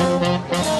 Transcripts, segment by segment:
Música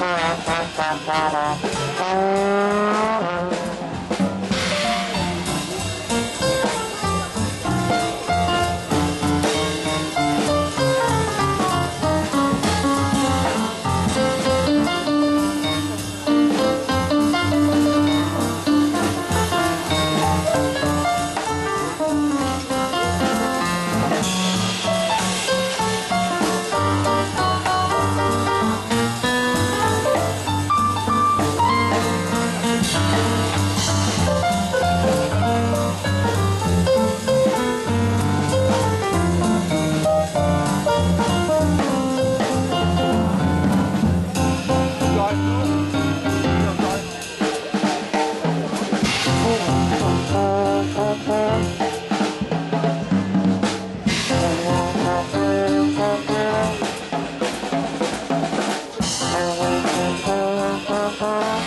you.